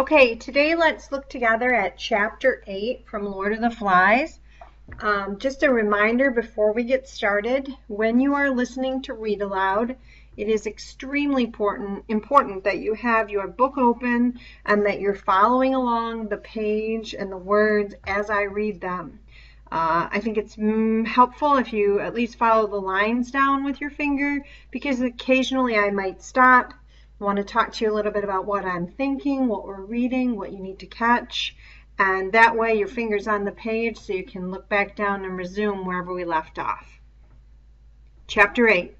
Okay, today let's look together at chapter 8 from Lord of the Flies. Um, just a reminder before we get started, when you are listening to read aloud, it is extremely important, important that you have your book open and that you're following along the page and the words as I read them. Uh, I think it's mm, helpful if you at least follow the lines down with your finger because occasionally I might stop I want to talk to you a little bit about what I'm thinking, what we're reading, what you need to catch. And that way your finger's on the page so you can look back down and resume wherever we left off. Chapter 8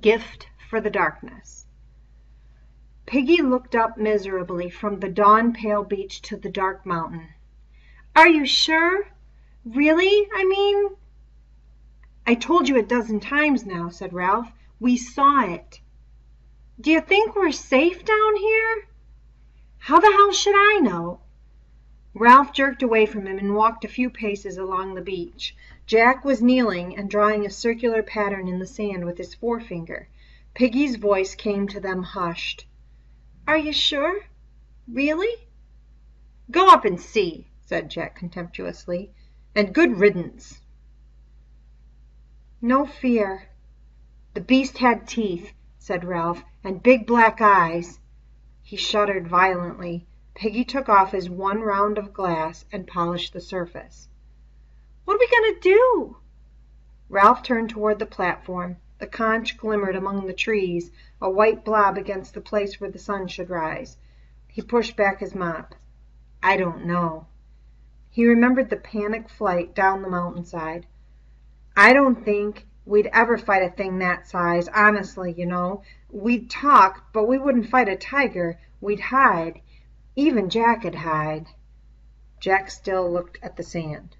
Gift for the Darkness. Piggy looked up miserably from the dawn pale beach to the dark mountain. Are you sure? Really? I mean, I told you a dozen times now, said Ralph. We saw it. Do you think we're safe down here? How the hell should I know? Ralph jerked away from him and walked a few paces along the beach. Jack was kneeling and drawing a circular pattern in the sand with his forefinger. Piggy's voice came to them hushed. Are you sure? Really? Go up and see, said Jack contemptuously, and good riddance. No fear. The beast had teeth said Ralph, "and big black eyes." He shuddered violently. Piggy took off his one round of glass and polished the surface. "What are we going to do?" Ralph turned toward the platform. The conch glimmered among the trees, a white blob against the place where the sun should rise. He pushed back his mop. "I don't know." He remembered the panic flight down the mountainside. "I don't think we'd ever fight a thing that size, honestly, you know. We'd talk, but we wouldn't fight a tiger. We'd hide. Even Jack'd hide." Jack still looked at the sand.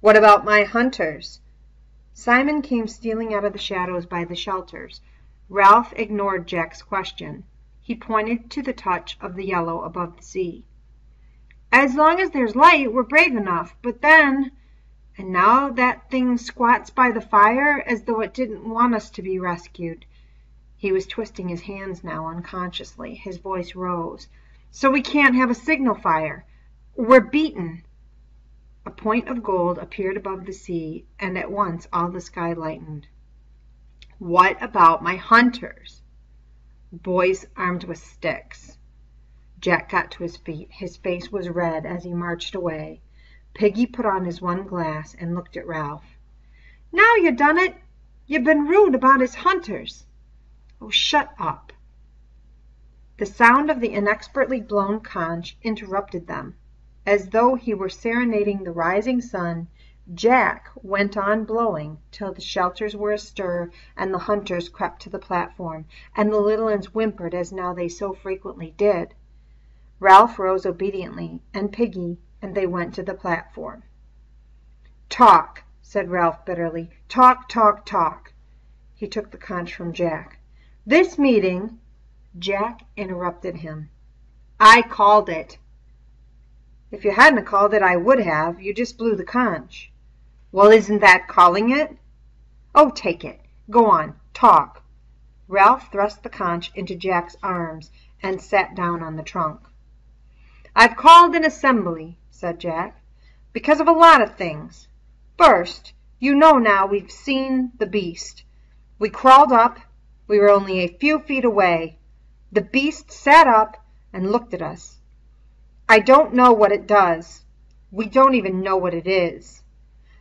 "What about my hunters?" Simon came stealing out of the shadows by the shelters. Ralph ignored Jack's question. He pointed to the touch of the yellow above the sea. "As long as there's light we're brave enough, but then and now that thing squats by the fire as though it didn't want us to be rescued." He was twisting his hands now unconsciously. His voice rose. "So we can't have a signal fire. We're beaten." A point of gold appeared above the sea, and at once all the sky lightened. "What about my hunters?" "Boys armed with sticks." Jack got to his feet. His face was red as he marched away. Piggy put on his one glass and looked at Ralph. "Now you done it! You've been rude about his hunters." "Oh, shut up!" The sound of the inexpertly blown conch interrupted them. As though he were serenading the rising sun, Jack went on blowing till the shelters were astir and the hunters crept to the platform, and the little ones whimpered as now they so frequently did. Ralph rose obediently, and Piggy and they went to the platform. "Talk!" said Ralph bitterly. "Talk, talk, talk!" He took the conch from Jack. "This meeting Jack interrupted him. "I called it." "If you hadn't called it I would have. You just blew the conch." "Well, isn't that calling it?" "Oh, take it. Go on. Talk." Ralph thrust the conch into Jack's arms and sat down on the trunk. "I've called an assembly said Jack, "because of a lot of things. First, you know now we've seen the beast. We crawled up. We were only a few feet away. The beast sat up and looked at us. I don't know what it does. We don't even know what it is.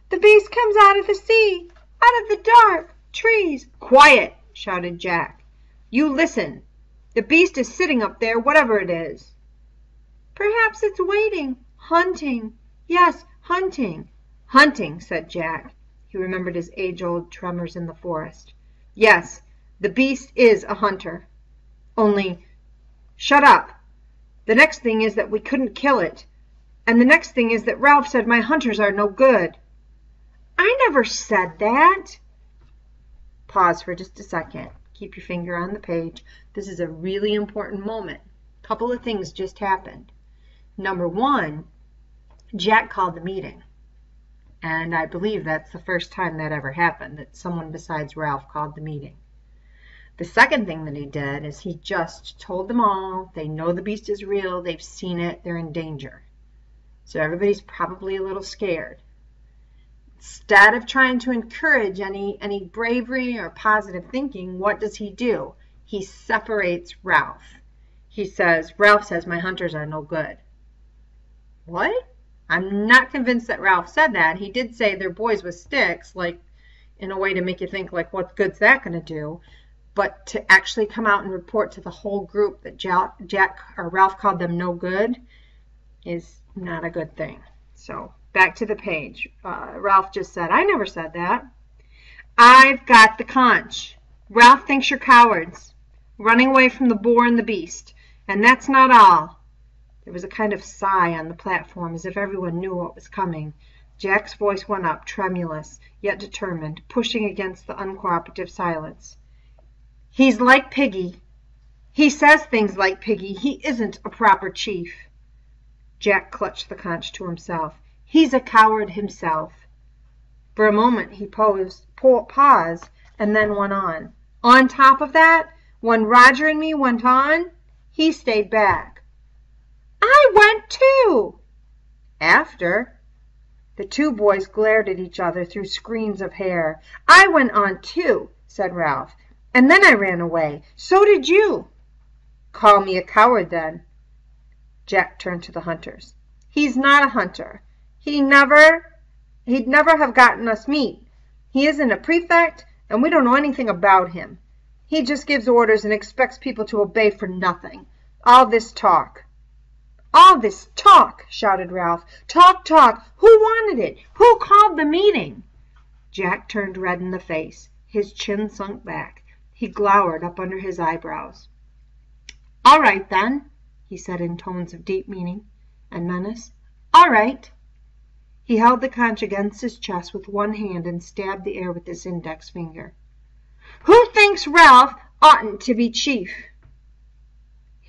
The beast comes out of the sea, out of the dark trees. Quiet! shouted Jack. You listen. The beast is sitting up there, whatever it is. Perhaps it's waiting, Hunting! Yes, hunting!" "Hunting!" said Jack. He remembered his age old tremors in the forest. "Yes, the beast is a hunter. Only shut up! The next thing is that we couldn't kill it. And the next thing is that Ralph said my hunters are no good." "I never said that." Pause for just a second. Keep your finger on the page. This is a really important moment. A couple of things just happened. Number one, Jack called the meeting. And I believe that's the first time that ever happened, that someone besides Ralph called the meeting. The second thing that he did is he just told them all they know the beast is real, they've seen it, they're in danger. So everybody's probably a little scared. Instead of trying to encourage any, any bravery or positive thinking, what does he do? He separates Ralph. He says, Ralph says, My hunters are no good. What? I'm not convinced that Ralph said that. He did say they're boys with sticks, like in a way to make you think, like, what good's that going to do? But to actually come out and report to the whole group that Jack, or Ralph called them no good is not a good thing. So back to the page. Uh, Ralph just said, I never said that. I've got the conch. Ralph thinks you're cowards, running away from the boar and the beast. And that's not all. There was a kind of sigh on the platform, as if everyone knew what was coming. Jack's voice went up, tremulous, yet determined, pushing against the uncooperative silence. He's like Piggy. He says things like Piggy. He isn't a proper chief. Jack clutched the conch to himself. He's a coward himself. For a moment he posed, paused and then went on. On top of that, when Roger and me went on, he stayed back. I went too. After. The two boys glared at each other through screens of hair. I went on too, said Ralph, and then I ran away. So did you. Call me a coward then. Jack turned to the hunters. He's not a hunter. He never, he'd never have gotten us meat. He isn't a prefect, and we don't know anything about him. He just gives orders and expects people to obey for nothing. All this talk. All this talk, shouted Ralph. Talk, talk. Who wanted it? Who called the meeting? Jack turned red in the face. His chin sunk back. He glowered up under his eyebrows. All right, then, he said in tones of deep meaning and menace. All right. He held the conch against his chest with one hand and stabbed the air with his index finger. Who thinks Ralph oughtn't to be chief?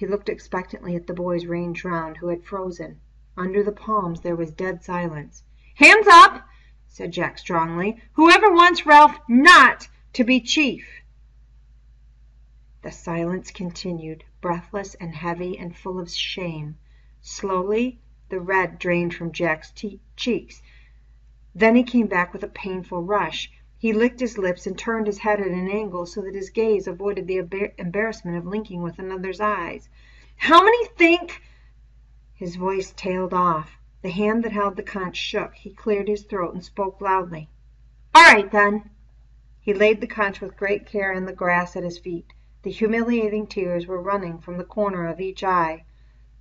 He looked expectantly at the boys ranged round, who had frozen. Under the palms there was dead silence. Hands up, said Jack strongly. Whoever wants Ralph not to be chief. The silence continued, breathless and heavy and full of shame. Slowly the red drained from Jack's cheeks. Then he came back with a painful rush. He licked his lips and turned his head at an angle so that his gaze avoided the embarrassment of linking with another's eyes. How many think His voice tailed off. The hand that held the conch shook. He cleared his throat and spoke loudly. All right, then. He laid the conch with great care in the grass at his feet. The humiliating tears were running from the corner of each eye.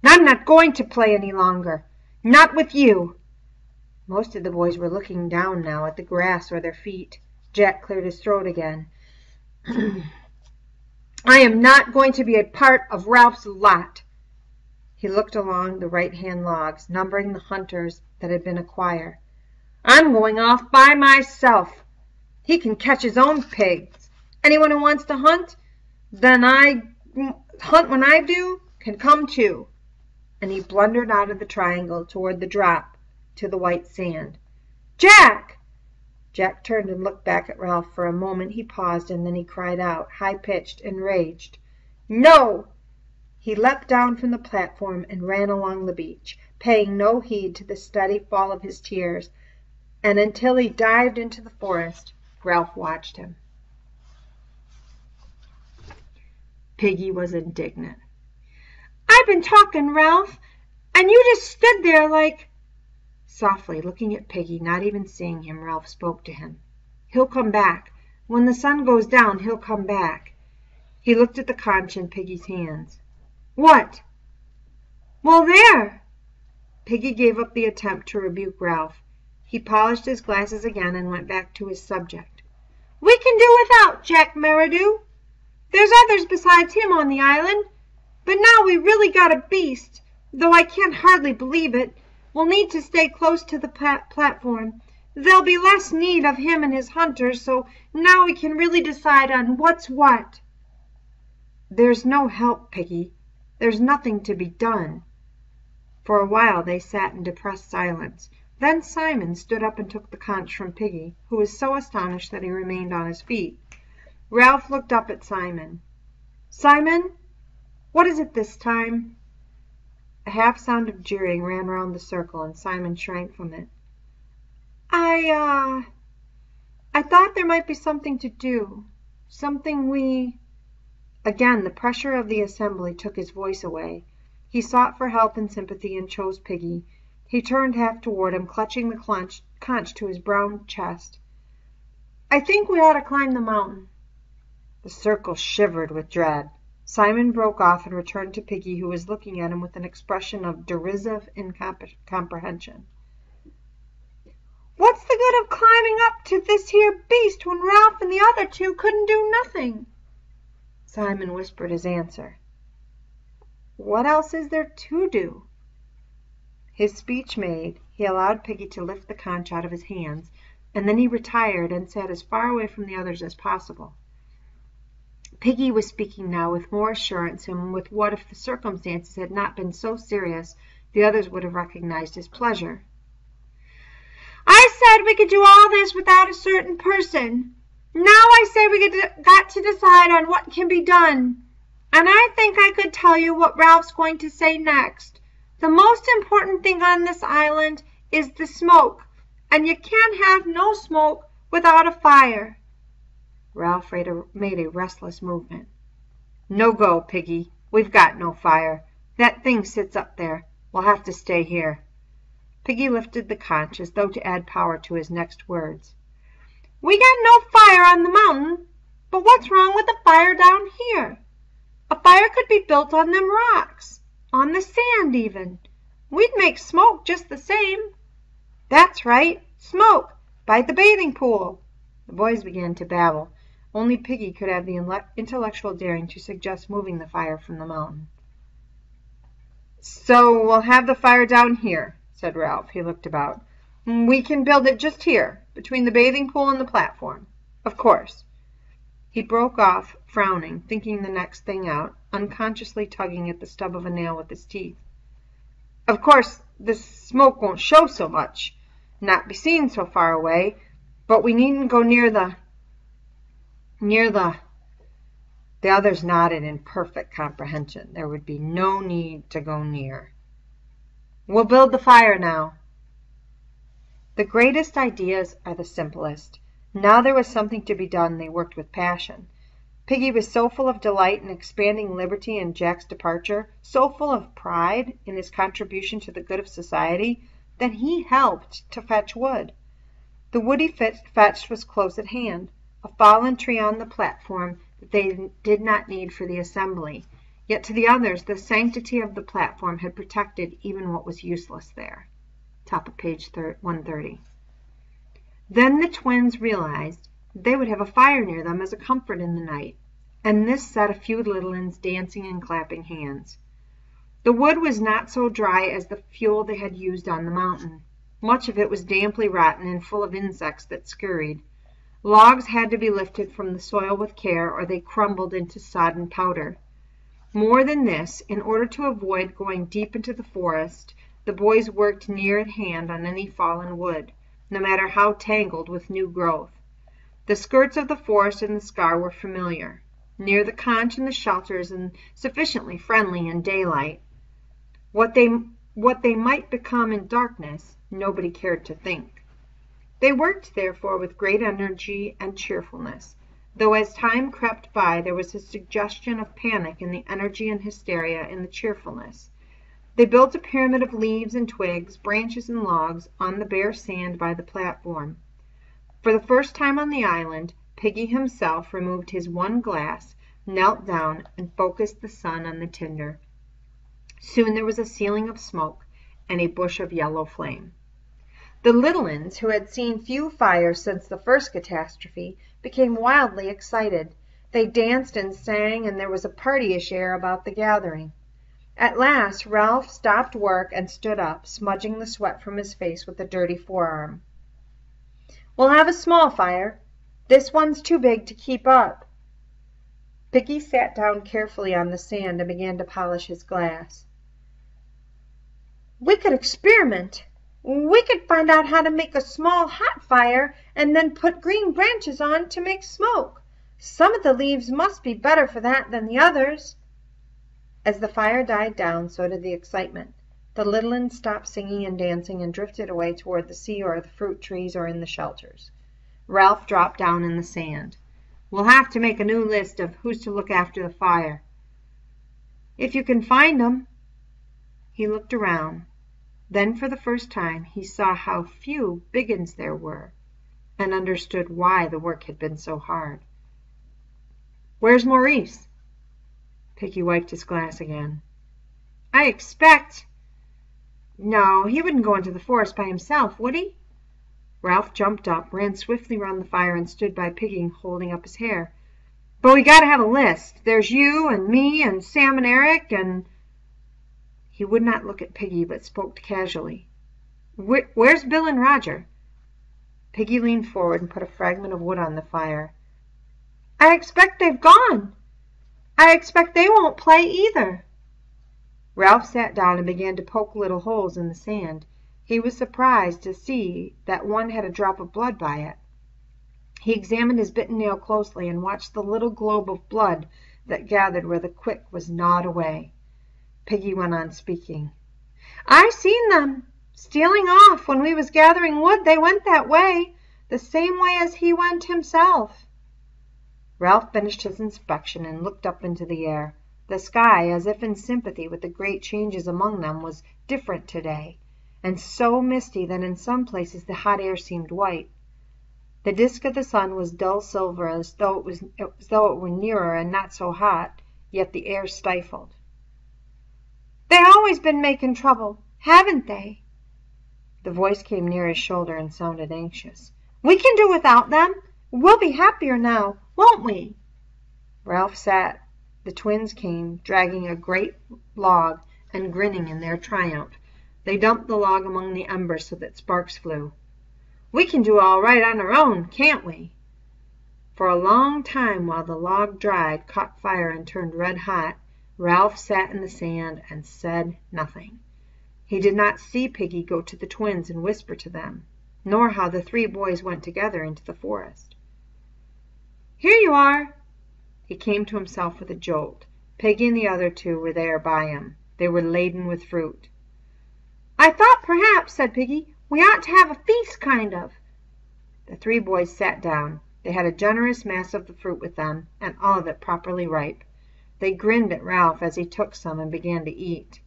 I'm not going to play any longer. Not with you. Most of the boys were looking down now at the grass or their feet. Jack cleared his throat again. I am not going to be a part of Ralph's lot. He looked along the right-hand logs, numbering the hunters that had been a choir. I'm going off by myself. He can catch his own pigs. Anyone who wants to hunt, then I hunt when I do can come too. And he blundered out of the triangle toward the drop to the white sand. Jack! Jack turned and looked back at Ralph. For a moment he paused, and then he cried out, high-pitched, enraged. No! He leapt down from the platform and ran along the beach, paying no heed to the steady fall of his tears, and until he dived into the forest, Ralph watched him. Piggy was indignant. I've been talking, Ralph, and you just stood there like Softly, looking at Piggy, not even seeing him, Ralph spoke to him. He'll come back. When the sun goes down, he'll come back. He looked at the conch in Piggy's hands. What? Well, there! Piggy gave up the attempt to rebuke Ralph. He polished his glasses again and went back to his subject. We can do without Jack Merridew. There's others besides him on the island. But now we really got a beast, though I can't hardly believe it. We'll need to stay close to the platform. There'll be less need of him and his hunters, so now we can really decide on what's what. There's no help, Piggy. There's nothing to be done. For a while they sat in depressed silence. Then Simon stood up and took the conch from Piggy, who was so astonished that he remained on his feet. Ralph looked up at Simon. Simon, what is it this time? A half sound of jeering ran round the circle, and Simon shrank from it. I ah I thought there might be something to do. Something we Again the pressure of the assembly took his voice away. He sought for help and sympathy and chose Piggy. He turned half toward him, clutching the conch to his brown chest. I think we ought to climb the mountain. The circle shivered with dread. Simon broke off and returned to Piggy, who was looking at him with an expression of derisive incomprehension. "What's the good of climbing up to this here beast when Ralph and the other two couldn't do nothing?" Simon whispered his answer. "What else is there to do?" His speech made, he allowed Piggy to lift the conch out of his hands, and then he retired and sat as far away from the others as possible. Piggy was speaking now with more assurance and with what if the circumstances had not been so serious the others would have recognized as pleasure. "I said we could do all this without a certain person. Now I say we got to decide on what can be done. And I think I could tell you what Ralph's going to say next. The most important thing on this island is the smoke, and you can't have no smoke without a fire. Ralph made a restless movement. "No go, Piggy. We've got no fire. That thing sits up there. We'll have to stay here." Piggy lifted the conch as though to add power to his next words. "We got no fire on the mountain, but what's wrong with a fire down here? A fire could be built on them rocks, on the sand even. We'd make smoke just the same." "That's right. Smoke! By the bathing pool." The boys began to babble. Only Piggy could have the intellectual daring to suggest moving the fire from the mountain. "So we'll have the fire down here," said Ralph. He looked about. Mm, "We can build it just here, between the bathing pool and the platform. Of course." He broke off, frowning, thinking the next thing out, unconsciously tugging at the stub of a nail with his teeth. "Of course the smoke won't show so much, not be seen so far away, but we needn't go near the Near the The others nodded in perfect comprehension. There would be no need to go near. "We'll build the fire now." The greatest ideas are the simplest. Now there was something to be done they worked with passion. Piggy was so full of delight in expanding liberty and Jack's departure, so full of pride in his contribution to the good of society, that he helped to fetch wood. The wood he fetched was close at hand a fallen tree on the platform that they did not need for the assembly, yet to the others the sanctity of the platform had protected even what was useless there. Top of page 130. Then the twins realized they would have a fire near them as a comfort in the night, and this set a few little ones dancing and clapping hands. The wood was not so dry as the fuel they had used on the mountain. Much of it was damply rotten and full of insects that scurried. Logs had to be lifted from the soil with care or they crumbled into sodden powder. More than this, in order to avoid going deep into the forest, the boys worked near at hand on any fallen wood, no matter how tangled with new growth. The skirts of the forest and the scar were familiar. Near the conch and the shelters and sufficiently friendly in daylight. What they what they might become in darkness, nobody cared to think. They worked, therefore, with great energy and cheerfulness, though as time crept by there was a suggestion of panic in the energy and hysteria in the cheerfulness. They built a pyramid of leaves and twigs, branches and logs, on the bare sand by the platform. For the first time on the island, Piggy himself removed his one glass, knelt down, and focused the sun on the tinder. Soon there was a ceiling of smoke and a bush of yellow flame. The little ones, who had seen few fires since the first catastrophe, became wildly excited. They danced and sang, and there was a partyish air about the gathering. At last Ralph stopped work and stood up, smudging the sweat from his face with a dirty forearm. "We'll have a small fire. This one's too big to keep up." Piggy sat down carefully on the sand and began to polish his glass. "We could experiment. We could find out how to make a small hot fire and then put green branches on to make smoke. Some of the leaves must be better for that than the others. As the fire died down, so did the excitement. The little ones stopped singing and dancing and drifted away toward the sea or the fruit trees or in the shelters. Ralph dropped down in the sand. We'll have to make a new list of who's to look after the fire. If you can find 'em. He looked around. Then for the first time he saw how few big uns there were, and understood why the work had been so hard. "Where's Maurice?" Piggy wiped his glass again. "I expect No, he wouldn't go into the forest by himself, would he?" Ralph jumped up, ran swiftly round the fire, and stood by Piggy, holding up his hair. "But we got to have a list. There's you and me and Sam and Eric and He would not look at Piggy, but spoke casually. "Where's Bill and Roger?" Piggy leaned forward and put a fragment of wood on the fire. I expect they've gone. I expect they won't play either." Ralph sat down and began to poke little holes in the sand. He was surprised to see that one had a drop of blood by it. He examined his bitten nail closely and watched the little globe of blood that gathered where the quick was gnawed away. Piggy went on speaking. "I seen them. Stealing off when we was gathering wood they went that way, the same way as he went himself. Ralph finished his inspection and looked up into the air. The sky, as if in sympathy with the great changes among them, was different today, and so misty that in some places the hot air seemed white. The disk of the sun was dull silver as though it, was, as though it were nearer and not so hot, yet the air stifled. They always been making trouble, haven't they? The voice came near his shoulder and sounded anxious. We can do without them. We'll be happier now, won't we?" Ralph sat. The twins came, dragging a great log, and grinning in their triumph. They dumped the log among the embers so that sparks flew. "We can do all right on our own, can't we?" For a long time, while the log dried, caught fire, and turned red hot, Ralph sat in the sand and said nothing. He did not see Piggy go to the twins and whisper to them, nor how the three boys went together into the forest. Here you are!" He came to himself with a jolt. Piggy and the other two were there by him. They were laden with fruit. "I thought perhaps," said Piggy, "we ought to have a feast, kind of." The three boys sat down. They had a generous mass of the fruit with them, and all of it properly ripe. They grinned at Ralph as he took some and began to eat.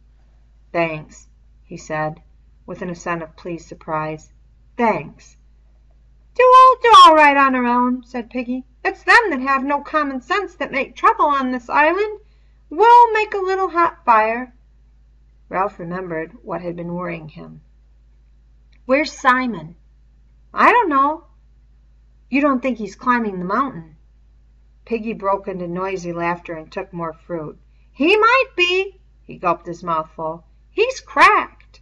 "Thanks," he said, with an accent of pleased surprise. "Thanks." "We'll do all right on our own," said Piggy. It's them that have no common sense that make trouble on this island. We'll make a little hot fire." Ralph remembered what had been worrying him. "Where's Simon?" "I don't know." "You don't think he's climbing the mountain?" Piggy broke into noisy laughter and took more fruit. "He might be." He gulped his mouth full. "He's cracked."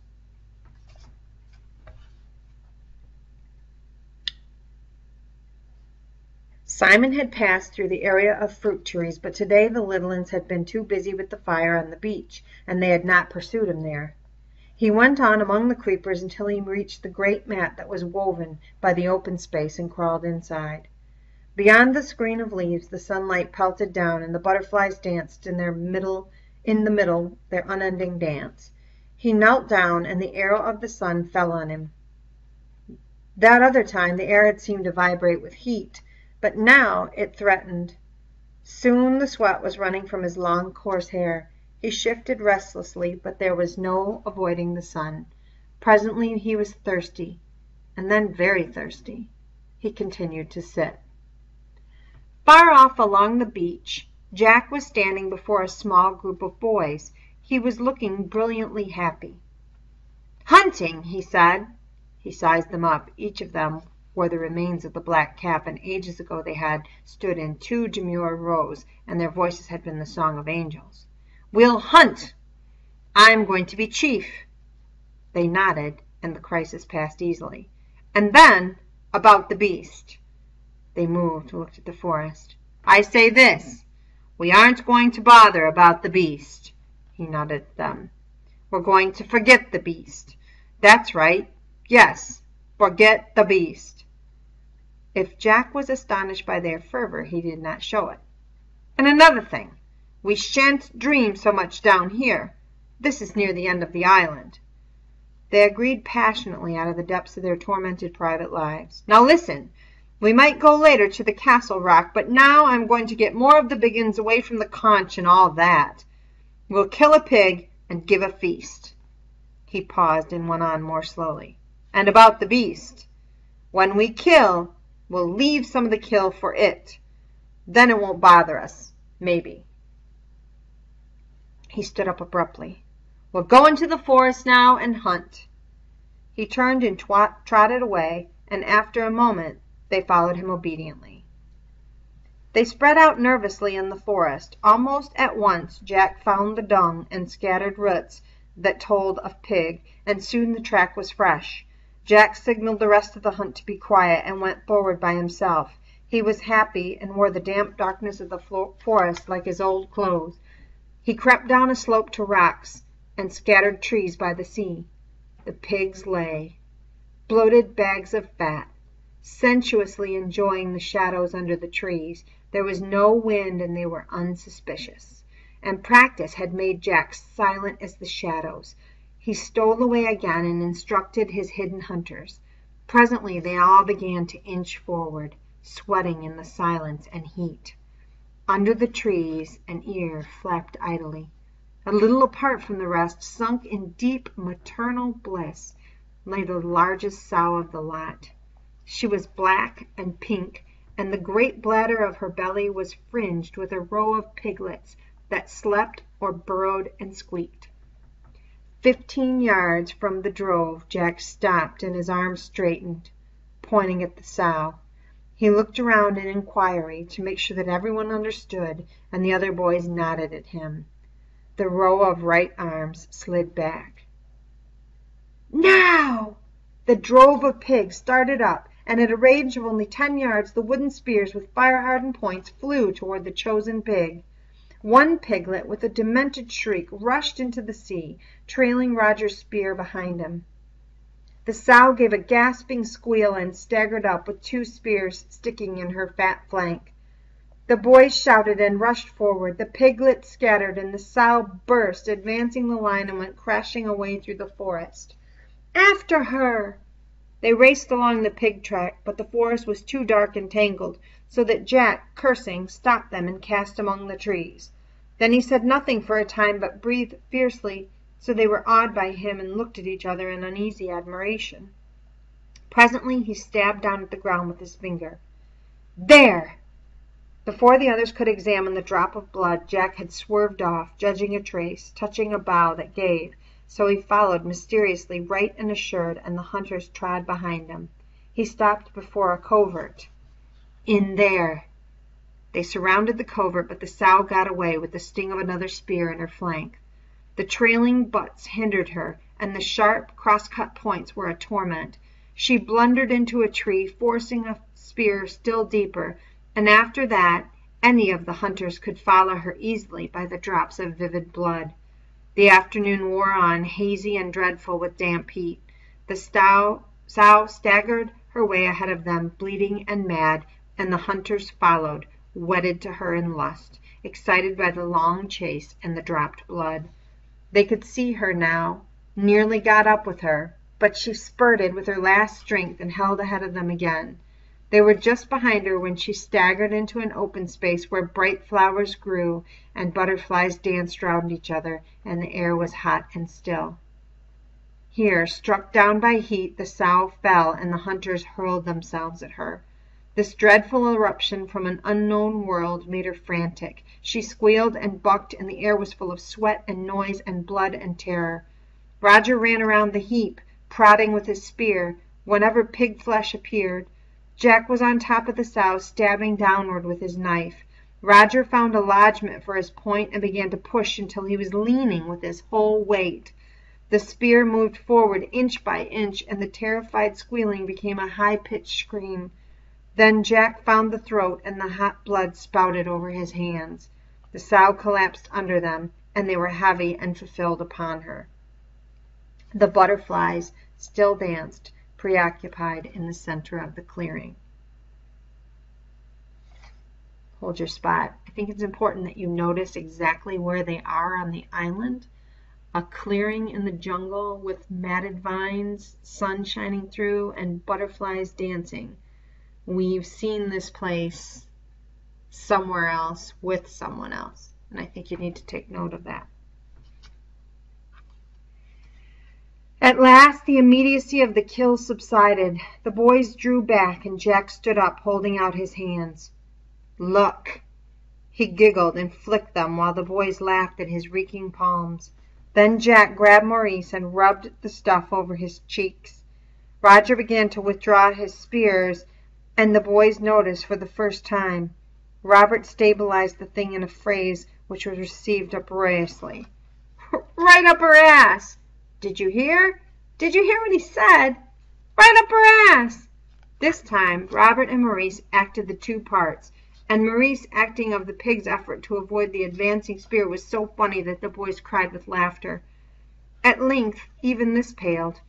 Simon had passed through the area of fruit trees, but today the little ones had been too busy with the fire on the beach, and they had not pursued him there. He went on among the creepers until he reached the great mat that was woven by the open space and crawled inside. Beyond the screen of leaves the sunlight pelted down and the butterflies danced in their middle in the middle their unending dance. He knelt down and the arrow of the sun fell on him. That other time the air had seemed to vibrate with heat but now it threatened. Soon the sweat was running from his long, coarse hair. He shifted restlessly, but there was no avoiding the sun. Presently he was thirsty, and then very thirsty. He continued to sit. Far off along the beach, Jack was standing before a small group of boys. He was looking brilliantly happy. "Hunting!" he said. He sized them up. Each of them were the remains of the black cap, and ages ago they had stood in two demure rows, and their voices had been the song of angels. "We'll hunt! I'm going to be chief." They nodded, and the crisis passed easily. "And then about the beast." They moved, looked at the forest. "I say this: we aren't going to bother about the beast." He nodded at them. "We're going to forget the beast. That's right. Yes, forget the beast. If Jack was astonished by their fervor he did not show it. "And another thing. We shan't dream so much down here. This is near the end of the island." They agreed passionately out of the depths of their tormented private lives. "Now listen. We might go later to the Castle Rock, but now I'm going to get more of the big 'uns away from the conch and all that. We'll kill a pig and give a feast." He paused and went on more slowly. "And about the beast. When we kill we'll leave some of the kill for it. Then it won't bother us, maybe." He stood up abruptly. "We'll go into the forest now and hunt." He turned and trotted away, and after a moment they followed him obediently. They spread out nervously in the forest. Almost at once Jack found the dung and scattered roots that told of pig, and soon the track was fresh. Jack signaled the rest of the hunt to be quiet, and went forward by himself. He was happy, and wore the damp darkness of the forest like his old clothes. He crept down a slope to rocks and scattered trees by the sea. The pigs lay, bloated bags of fat, sensuously enjoying the shadows under the trees. There was no wind and they were unsuspicious. And practice had made Jack silent as the shadows. He stole away again and instructed his hidden hunters. Presently they all began to inch forward, sweating in the silence and heat. Under the trees an ear flapped idly. A little apart from the rest, sunk in deep maternal bliss, lay the largest sow of the lot. She was black and pink, and the great bladder of her belly was fringed with a row of piglets that slept or burrowed and squeaked. Fifteen yards from the drove Jack stopped and his arm straightened, pointing at the sow. He looked around in inquiry to make sure that everyone understood, and the other boys nodded at him. The row of right arms slid back. "Now!" The drove of pigs started up, and at a range of only ten yards the wooden spears with fire hardened points flew toward the chosen pig. One piglet, with a demented shriek, rushed into the sea, trailing Roger's spear behind him. The sow gave a gasping squeal and staggered up with two spears sticking in her fat flank. The boys shouted and rushed forward. The piglets scattered and the sow burst, advancing the line and went crashing away through the forest. "After her!" They raced along the pig track, but the forest was too dark and tangled, so that Jack, cursing, stopped them and cast among the trees. Then he said nothing for a time but breathed fiercely so they were awed by him and looked at each other in uneasy admiration. Presently he stabbed down at the ground with his finger. There! Before the others could examine the drop of blood, Jack had swerved off, judging a trace, touching a bough that gave, so he followed mysteriously right and assured, and the hunters trod behind him. He stopped before a covert. In there! They surrounded the covert, but the sow got away with the sting of another spear in her flank. The trailing butts hindered her, and the sharp, cross-cut points were a torment. She blundered into a tree, forcing a spear still deeper, and after that any of the hunters could follow her easily by the drops of vivid blood. The afternoon wore on, hazy and dreadful with damp heat. The sow staggered her way ahead of them, bleeding and mad, and the hunters followed, wedded to her in lust, excited by the long chase and the dropped blood. They could see her now, nearly got up with her, but she spurted with her last strength and held ahead of them again. They were just behind her when she staggered into an open space where bright flowers grew and butterflies danced round each other, and the air was hot and still. Here, struck down by heat, the sow fell and the hunters hurled themselves at her. This dreadful eruption from an unknown world made her frantic. She squealed and bucked, and the air was full of sweat and noise and blood and terror. Roger ran around the heap, prodding with his spear whenever pig flesh appeared. Jack was on top of the sow, stabbing downward with his knife. Roger found a lodgment for his point and began to push until he was leaning with his whole weight. The spear moved forward inch by inch, and the terrified squealing became a high-pitched scream. Then Jack found the throat and the hot blood spouted over his hands. The sow collapsed under them, and they were heavy and fulfilled upon her. The butterflies still danced, preoccupied in the center of the clearing. hold your spot. I think it's important that you notice exactly where they are on the island. A clearing in the jungle with matted vines, sun shining through, and butterflies dancing. We've seen this place somewhere else with someone else, and I think you need to take note of that. At last the immediacy of the kill subsided. The boys drew back and Jack stood up, holding out his hands. Look! He giggled and flicked them while the boys laughed at his reeking palms. Then Jack grabbed Maurice and rubbed the stuff over his cheeks. Roger began to withdraw his spears, and the boys noticed for the first time. Robert stabilized the thing in a phrase which was received uproariously. "Right up her ass!" Did you hear? Did you hear what he said? Right up her ass!" This time Robert and Maurice acted the two parts, and Maurice acting of the pig's effort to avoid the advancing spear was so funny that the boys cried with laughter. At length even this paled.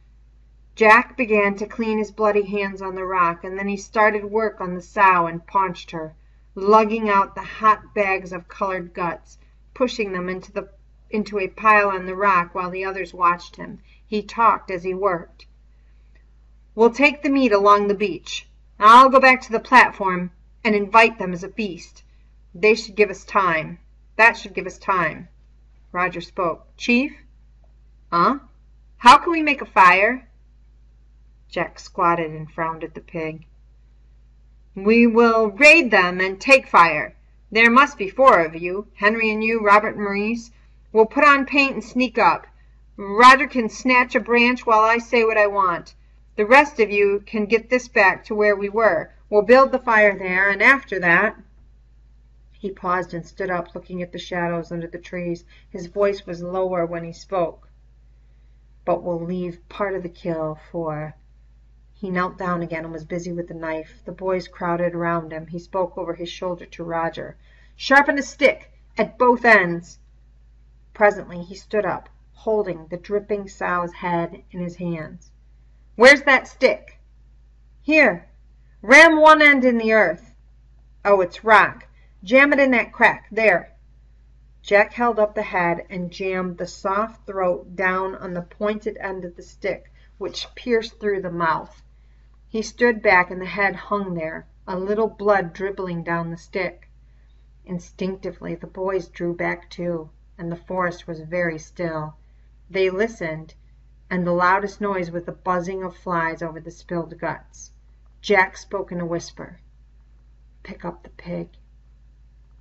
Jack began to clean his bloody hands on the rock, and then he started work on the sow and paunched her, lugging out the hot bags of colored guts, pushing them into the into a pile on the rock while the others watched him. He talked as he worked. "We'll take the meat along the beach. I'll go back to the platform and invite them as a feast. They should give us time. That should give us time." Roger spoke. "Chief?" "Huh? How can we make a fire?" Jack squatted and frowned at the pig. "We will raid them and take fire. There must be four of you, Henry and you, Robert and Maurice. We'll put on paint and sneak up. Roger can snatch a branch while I say what I want. The rest of you can get this back to where we were. We'll build the fire there, and after that He paused and stood up, looking at the shadows under the trees. His voice was lower when he spoke. But we'll leave part of the kill for He knelt down again and was busy with the knife. The boys crowded around him. He spoke over his shoulder to Roger. Sharpen a stick at both ends. Presently he stood up, holding the dripping sow's head in his hands. "Where's that stick?" "Here. Ram one end in the earth. Oh, it's rock. Jam it in that crack. There." Jack held up the head and jammed the soft throat down on the pointed end of the stick, which pierced through the mouth. He stood back and the head hung there, a little blood dribbling down the stick. Instinctively the boys drew back too and the forest was very still. They listened, and the loudest noise was the buzzing of flies over the spilled guts. Jack spoke in a whisper. "Pick up the pig."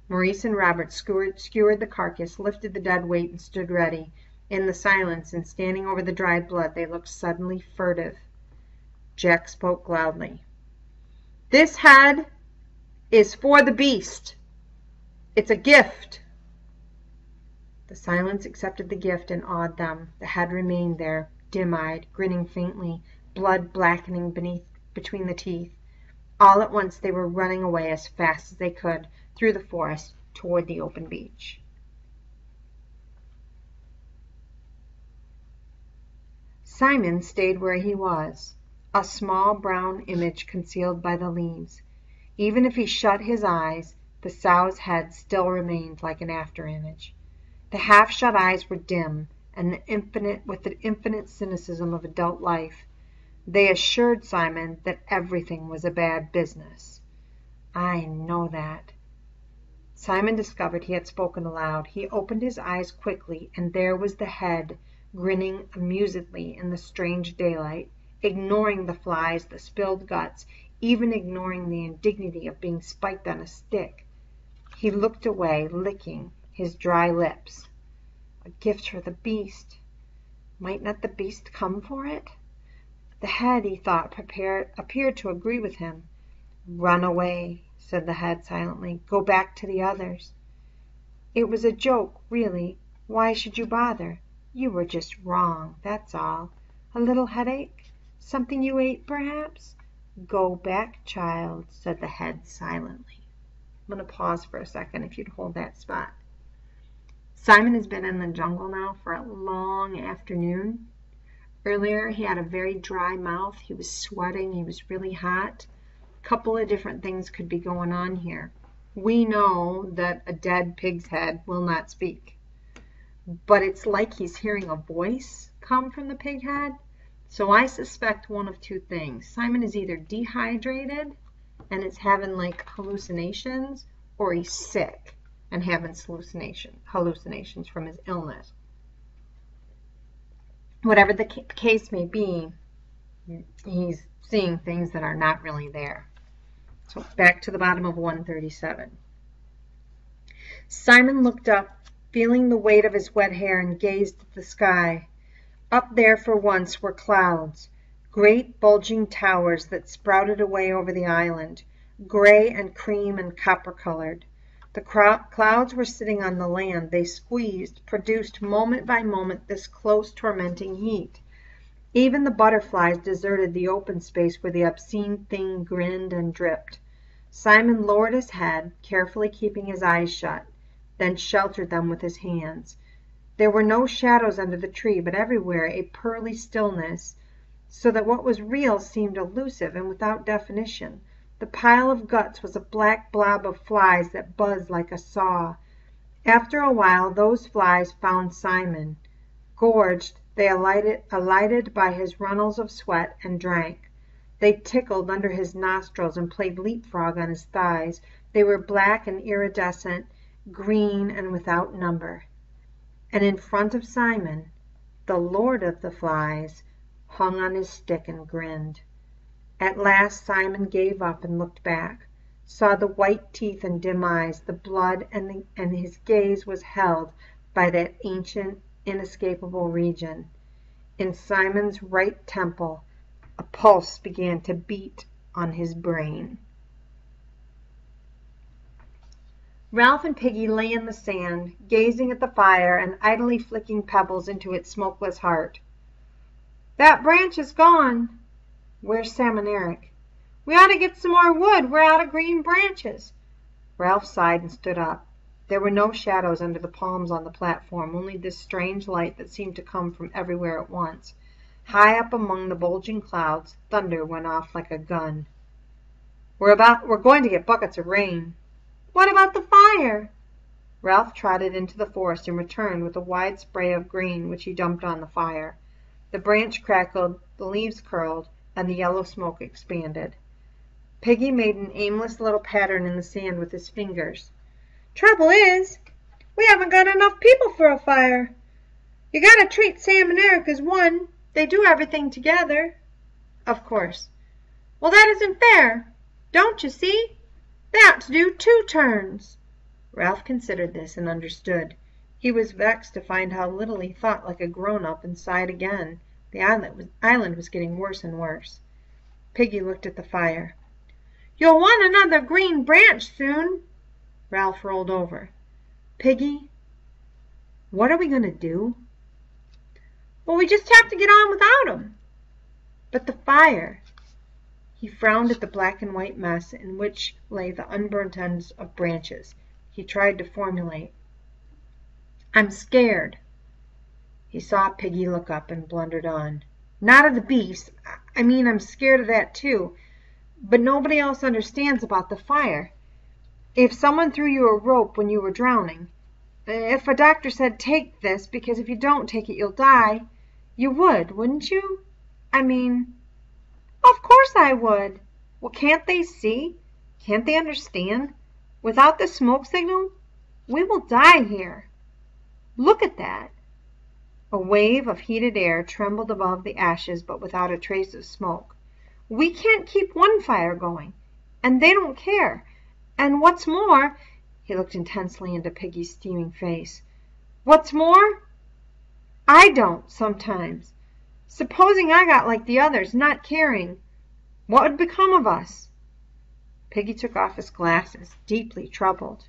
Maurice and Robert skewered the carcass, lifted the dead weight, and stood ready. In the silence, and standing over the dried blood, they looked suddenly furtive. Jack spoke loudly. "This head is for the beast. It's a gift. The silence accepted the gift and awed them. The head remained there, dim eyed, grinning faintly, blood blackening beneath between the teeth. All at once they were running away as fast as they could through the forest toward the open beach. Simon stayed where he was, a small brown image concealed by the leaves. Even if he shut his eyes, the sow's head still remained like an after image. The half shut eyes were dim, and infinite with the infinite cynicism of adult life. They assured Simon that everything was a bad business. "I know that." Simon discovered he had spoken aloud. He opened his eyes quickly, and there was the head, grinning amusedly in the strange daylight, ignoring the flies, the spilled guts, even ignoring the indignity of being spiked on a stick. He looked away, licking his dry lips. A gift for the beast. Might not the beast come for it? The head, he thought, prepared, appeared to agree with him. "Run away," said the head silently. "Go back to the others." "It was a joke, really. Why should you bother? You were just wrong, that's all. A little headache? Something you ate, perhaps?" "Go back, child," said the head silently. I'm going to pause for a second if you'd hold that spot. Simon has been in the jungle now for a long afternoon. Earlier he had a very dry mouth. He was sweating. He was really hot. A couple of different things could be going on here. we know that a dead pig's head will not speak. But it's like he's hearing a voice come from the pig head. So I suspect one of two things. Simon is either dehydrated and is having like hallucinations, or he's sick and having hallucination, hallucinations from his illness. Whatever the case may be, he's seeing things that are not really there. So back to the bottom of 137. Simon looked up, feeling the weight of his wet hair, and gazed at the sky. Up there for once were clouds, great bulging towers that sprouted away over the island, gray and cream and copper colored. The clouds were sitting on the land. They squeezed, produced moment by moment this close, tormenting heat. Even the butterflies deserted the open space where the obscene thing grinned and dripped. Simon lowered his head, carefully keeping his eyes shut, then sheltered them with his hands. There were no shadows under the tree, but everywhere a pearly stillness, so that what was real seemed elusive and without definition. The pile of guts was a black blob of flies that buzzed like a saw. After a while those flies found Simon. Gorged, they alighted, alighted by his runnels of sweat and drank. They tickled under his nostrils and played leapfrog on his thighs. They were black and iridescent, green and without number and in front of Simon, the lord of the flies, hung on his stick and grinned. At last Simon gave up and looked back, saw the white teeth and dim eyes, the blood, and, his gaze was held by that ancient, inescapable region. In Simon's right temple a pulse began to beat on his brain. Ralph and Piggy lay in the sand, gazing at the fire and idly flicking pebbles into its smokeless heart. "That branch is gone." "Where's Sam and Eric?" "We ought to get some more wood. We're out of green branches." Ralph sighed and stood up. There were no shadows under the palms on the platform, only this strange light that seemed to come from everywhere at once. High up among the bulging clouds thunder went off like a gun. "We're about we're going to get buckets of rain." "What about the fire?" Ralph trotted into the forest and returned with a wide spray of green which he dumped on the fire. The branch crackled, the leaves curled, and the yellow smoke expanded. Piggy made an aimless little pattern in the sand with his fingers. "Trouble is, we haven't got enough people for a fire. You got to treat Sam and Eric as one. They do everything together." "Of course." "Well, that isn't fair. Don't you see? They ought to do two turns." Ralph considered this and understood. He was vexed to find how little he thought like a grown up and sighed again. The island was getting worse and worse. Piggy looked at the fire. "You'll want another green branch soon." Ralph rolled over. "Piggy, what are we going to do?" "Well, we just have to get on without 'em." "But the fire. He frowned at the black and white mess in which lay the unburnt ends of branches. He tried to formulate. "I'm scared." He saw Piggy look up and blundered on. "Not of the beast. I mean I'm scared of that too. But nobody else understands about the fire. If someone threw you a rope when you were drowning, if a doctor said take this because if you don't take it you'll die, you would, wouldn't you? I mean "Of course I would. Well, can't they see? Can't they understand? Without the smoke signal we will die here. Look at that." A wave of heated air trembled above the ashes but without a trace of smoke. "We can't keep one fire going, and they don't care. And what's more," he looked intensely into Piggy's steaming face, "what's more, I don't, sometimes. Supposing I got like the others, not caring, what would become of us?" Piggy took off his glasses, deeply troubled.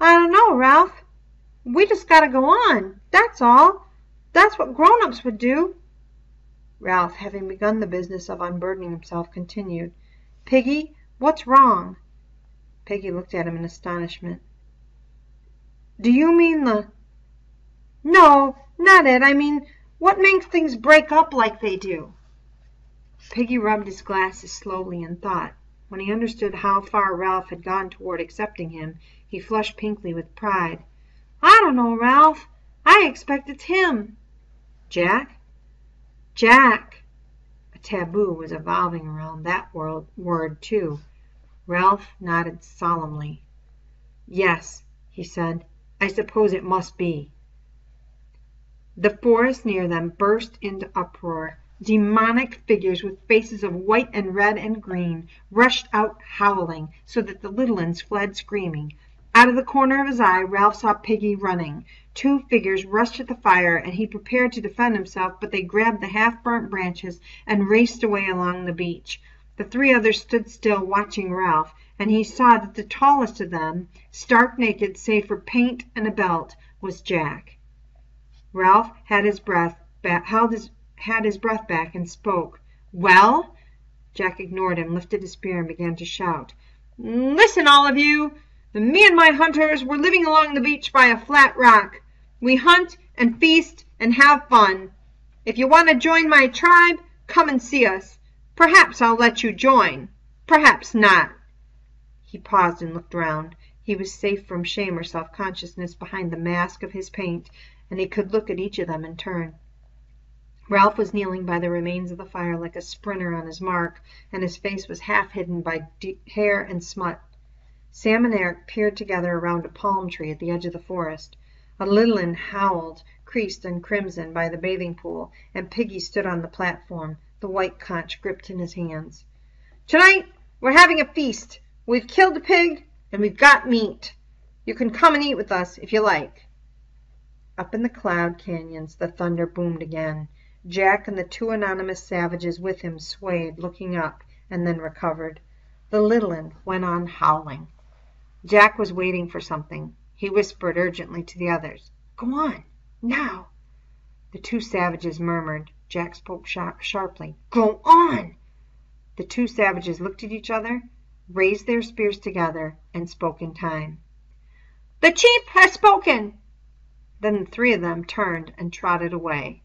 "I don't know, Ralph. We just got to go on, that's all. That's what grown ups would do." Ralph, having begun the business of unburdening himself, continued, "Piggy, what's wrong?" Piggy looked at him in astonishment. "Do you mean the "No, not it. I mean what makes things break up like they do?" Piggy rubbed his glasses slowly in thought. When he understood how far Ralph had gone toward accepting him, he flushed pinkly with pride. "I don't know, Ralph. I expect it's him." "Jack?" "Jack." A taboo was evolving around that word, too. Ralph nodded solemnly. "Yes," he said, "I suppose it must be." The forest near them burst into uproar. Demonic figures with faces of white and red and green rushed out howling, so that the little ones fled screaming. Out of the corner of his eye Ralph saw Piggy running. Two figures rushed at the fire, and he prepared to defend himself, but they grabbed the half burnt branches and raced away along the beach. The three others stood still, watching Ralph, and he saw that the tallest of them, stark naked save for paint and a belt, was Jack. Ralph had his breath back, held his had his breath back and spoke. "Well?" Jack ignored him, lifted his spear, and began to shout. "Listen, all of you! Me and my hunters, we're living along the beach by a flat rock. We hunt and feast and have fun. If you want to join my tribe, come and see us. Perhaps I'll let you join. Perhaps not." He paused and looked round. He was safe from shame or self-consciousness behind the mask of his paint, and he could look at each of them in turn. Ralph was kneeling by the remains of the fire like a sprinter on his mark, and his face was half hidden by hair and smut. Sam and Eric peered together around a palm tree at the edge of the forest. A little one howled, creased and crimson, by the bathing pool, and Piggy stood on the platform, the white conch gripped in his hands. "Tonight we're having a feast. We've killed a pig, and we've got meat. You can come and eat with us if you like." Up in the cloud canyons the thunder boomed again. Jack and the two anonymous savages with him swayed, looking up, and then recovered. The little one went on howling. Jack was waiting for something. He whispered urgently to the others. "Go on! Now!" The two savages murmured. Jack spoke sharply. "Go on!" The two savages looked at each other, raised their spears together, and spoke in time. "The chief has spoken!" Then the three of them turned and trotted away.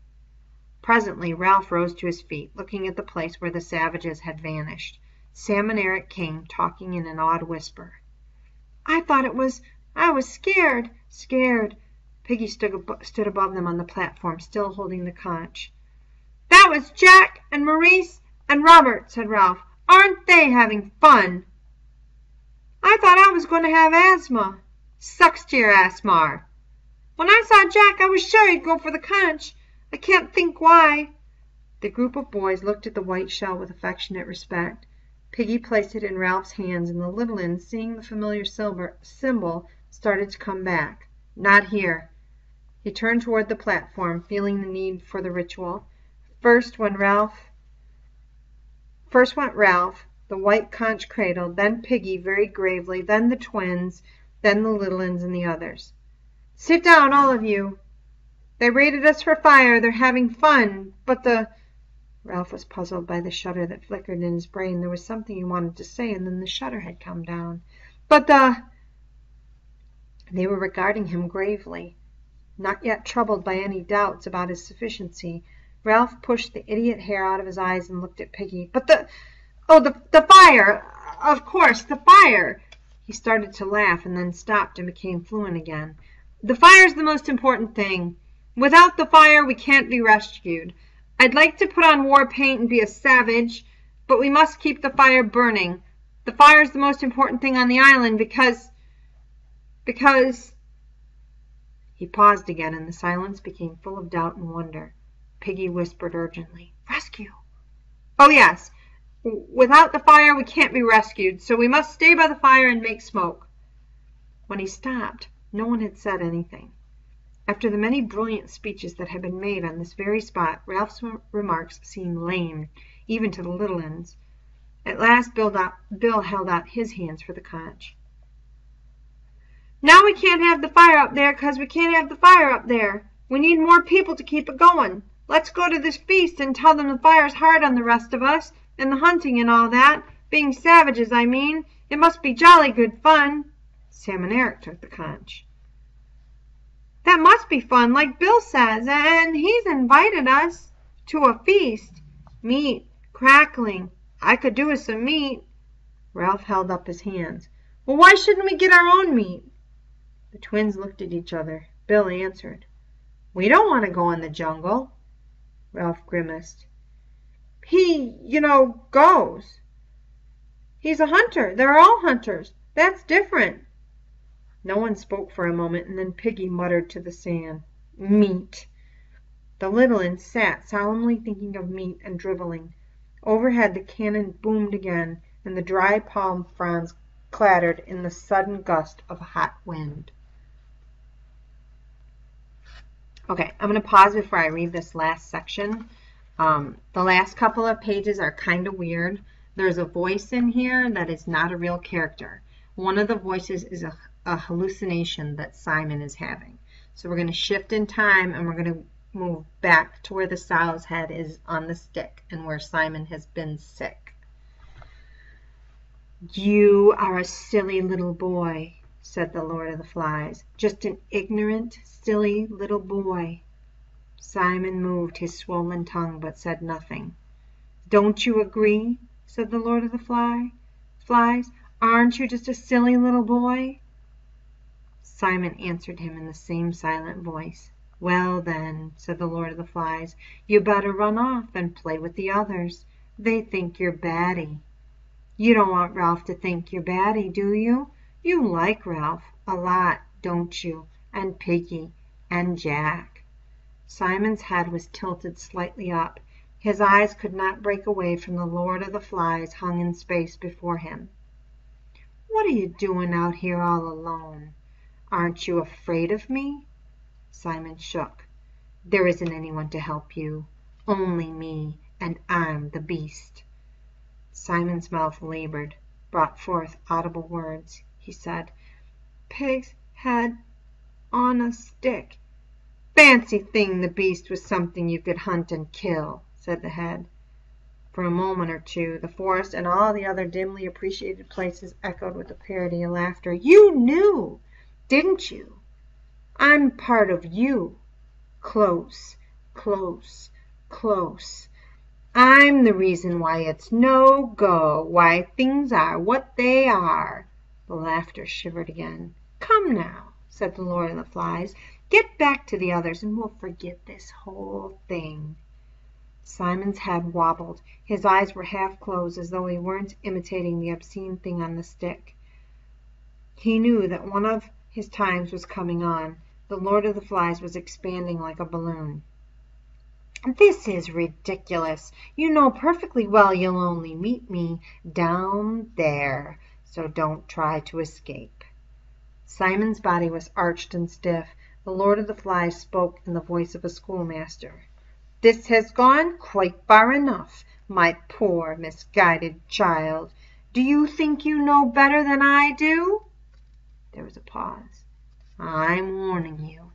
Presently Ralph rose to his feet, looking at the place where the savages had vanished. Sam and Eric came, talking in an awed whisper. "I thought it was I was scared scared." Piggy stood above them on the platform, still holding the conch. "That was Jack and Maurice and Robert," said Ralph. "Aren't they having fun?" "I thought I was going to have asthma." "Sucks to your asthmar." "When I saw Jack I was sure he'd go for the conch. I can't think why." The group of boys looked at the white shell with affectionate respect. Piggy placed it in Ralph's hands, and the little one, seeing the familiar symbol, started to come back. "Not here." He turned toward the platform, feeling the need for the ritual. First went Ralph, first went Ralph, the white conch cradled, then Piggy very gravely, then the twins, then the little ones and the others. "Sit down, all of you. They raided us for fire. They're having fun. But the Ralph was puzzled by the shudder that flickered in his brain. There was something he wanted to say, and then the shudder had come down. But the They were regarding him gravely, not yet troubled by any doubts about his sufficiency. Ralph pushed the idiot hair out of his eyes and looked at Piggy. But the Oh, the the fire! Of course, the fire! He started to laugh and then stopped and became fluent again. The fire's the most important thing. Without the fire we can't be rescued. I'd like to put on war paint and be a savage, but we must keep the fire burning. The fire is the most important thing on the island because because He paused again and the silence became full of doubt and wonder. Piggy whispered urgently, "Rescue!" "Oh, yes. Without the fire we can't be rescued, so we must stay by the fire and make smoke." When he stopped no one had said anything. After the many brilliant speeches that had been made on this very spot, Ralph's remarks seemed lame, even to the little ones. At last Bill, Bill held out his hands for the conch. "Now we can't have the fire up there 'cause we can't have the fire up there. We need more people to keep it going. Let's go to this feast and tell them the fire's hard on the rest of us, and the hunting and all that. Being savages, I mean. It must be jolly good fun." Sam and Eric took the conch. That must be fun, like Bill says, and he's invited us to a feast. Meat, crackling. I could do with some meat." Ralph held up his hands. Well, why shouldn't we get our own meat? The twins looked at each other. Bill answered. We don't want to go in the jungle. Ralph grimaced. He, you know, goes. He's a hunter. They're all hunters. That's different. No one spoke for a moment, and then Piggy muttered to the sand, Meat. The little ones sat solemnly thinking of meat and dribbling. Overhead the cannon boomed again, and the dry palm fronds clattered in the sudden gust of hot wind. Okay, I'm going to pause before I read this last section. Um, the last couple of pages are kind of weird. There's a voice in here that is not a real character. One of the voices is a, a hallucination that Simon is having. So we're going to shift in time and we're going to move back to where the sow's head is on the stick and where Simon has been sick. You are a silly little boy, said the Lord of the Flies. Just an ignorant, silly little boy. Simon moved his swollen tongue but said nothing. Don't you agree? said the Lord of the Fly. Flies. Aren't you just a silly little boy? Simon answered him in the same silent voice. Well, then, said the Lord of the Flies, you better run off and play with the others. They think you're batty. You don't want Ralph to think you're batty, do you? You like Ralph a lot, don't you? And Piggy and Jack. Simon's head was tilted slightly up. His eyes could not break away from the Lord of the Flies hung in space before him. What are you doing out here all alone? Aren't you afraid of me? Simon shook. There isn't anyone to help you. Only me, and I'm the beast. Simon's mouth labored, brought forth audible words. He said, Pig's head on a stick. Fancy thing the beast was something you could hunt and kill, said the head. For a moment or two the forest and all the other dimly appreciated places echoed with a parody of laughter. You knew, didn't you? I'm part of you. Close, close, close. I'm the reason why it's no go, why things are what they are. The laughter shivered again. Come now, said the Lord of the Flies. Get back to the others and we'll forget this whole thing. Simon's head wobbled. His eyes were half closed as though he weren't imitating the obscene thing on the stick. He knew that one of his times was coming on. The Lord of the Flies was expanding like a balloon. This is ridiculous. You know perfectly well you'll only meet me down there, so don't try to escape. Simon's body was arched and stiff. The Lord of the Flies spoke in the voice of a schoolmaster. This has gone quite far enough, my poor misguided child. Do you think you know better than I do?" There was a pause. "I'm warning you.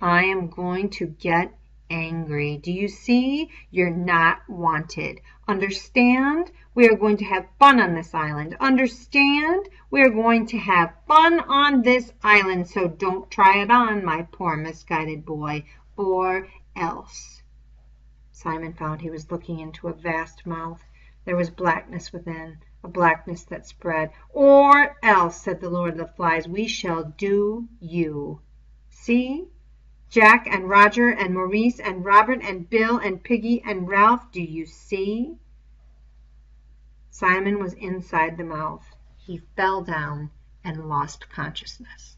I am going to get angry. Do you see? You're not wanted. Understand? We are going to have fun on this island. Understand? We are going to have fun on this island, so don't try it on, my poor misguided boy, or else. Simon found he was looking into a vast mouth. There was blackness within, a blackness that spread. "Or else," said the Lord of the Flies, "we shall do you. See? Jack and Roger and Maurice and Robert and Bill and Piggy and Ralph, do you see?" Simon was inside the mouth. He fell down and lost consciousness.